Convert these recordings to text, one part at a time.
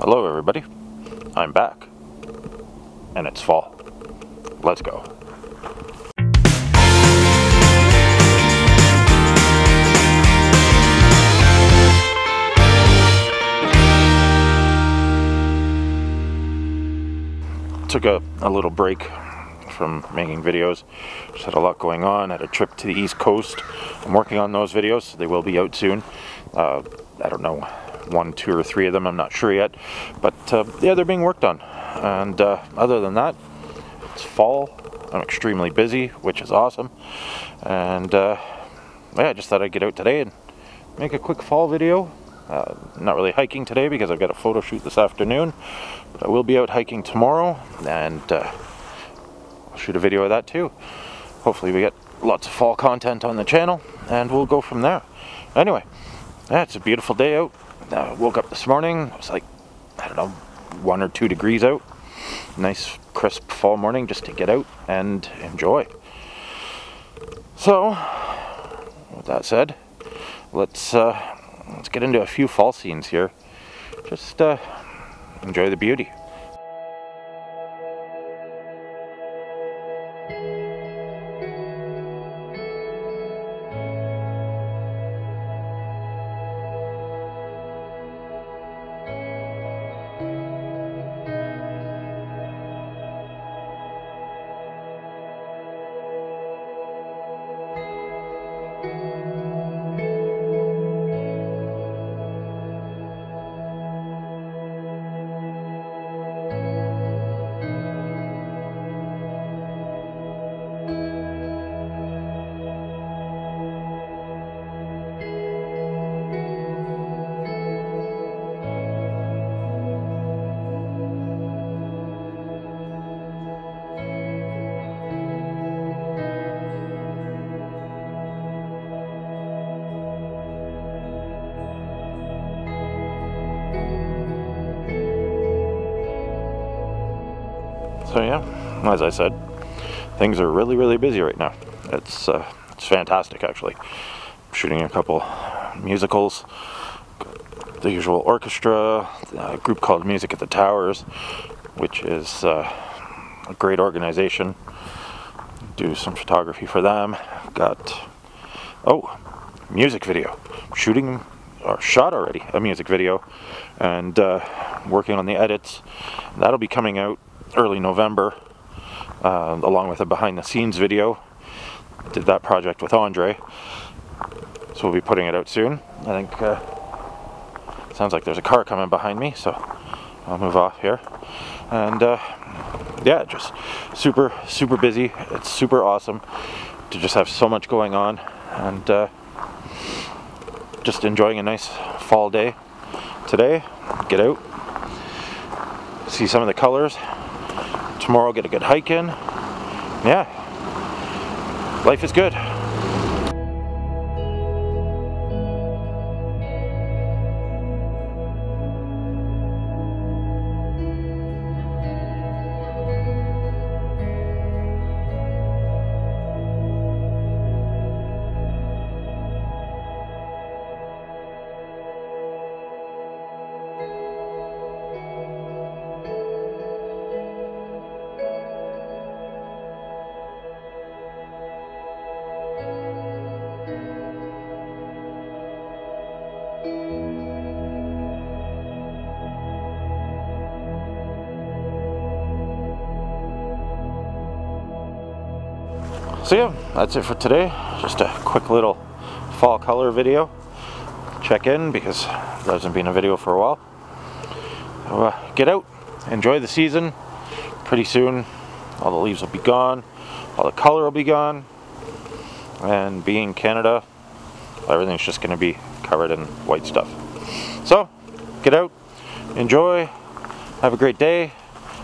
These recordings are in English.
Hello everybody, I'm back, and it's fall. Let's go. Took a, a little break from making videos. Just had a lot going on. Had a trip to the East Coast. I'm working on those videos. They will be out soon. Uh, I don't know, one, two, or three of them. I'm not sure yet. But uh, yeah, they're being worked on. And uh, other than that, it's fall. I'm extremely busy, which is awesome. And uh, yeah, I just thought I'd get out today and make a quick fall video. Uh, not really hiking today because I've got a photo shoot this afternoon, but I will be out hiking tomorrow and uh, I'll shoot a video of that too. Hopefully we get lots of fall content on the channel and we'll go from there. Anyway, yeah, it's a beautiful day out. Uh, woke up this morning, it was like, I don't know, one or two degrees out. Nice crisp fall morning just to get out and enjoy. So, with that said, let's uh, let's get into a few fall scenes here. Just uh, enjoy the beauty. So yeah, as I said, things are really, really busy right now. It's uh, it's fantastic actually. I'm shooting a couple musicals, the usual orchestra, a group called Music at the Towers, which is uh, a great organization. Do some photography for them. Got oh, music video, shooting or shot already a music video, and uh, working on the edits. That'll be coming out early November, uh, along with a behind the scenes video. Did that project with Andre. So we'll be putting it out soon. I think, uh, sounds like there's a car coming behind me, so I'll move off here. And uh, yeah, just super, super busy. It's super awesome to just have so much going on and uh, just enjoying a nice fall day today. Get out, see some of the colors, tomorrow get a good hike in. Yeah, life is good. So yeah, that's it for today. Just a quick little fall color video. Check in because there hasn't been a video for a while. So, uh, get out, enjoy the season. Pretty soon, all the leaves will be gone, all the color will be gone, and being Canada, everything's just going to be covered in white stuff. So, get out, enjoy, have a great day.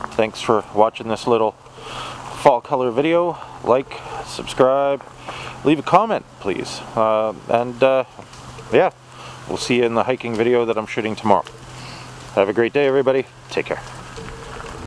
Thanks for watching this little fall color video. Like, subscribe, leave a comment, please. Uh, and uh, yeah, we'll see you in the hiking video that I'm shooting tomorrow. Have a great day, everybody. Take care.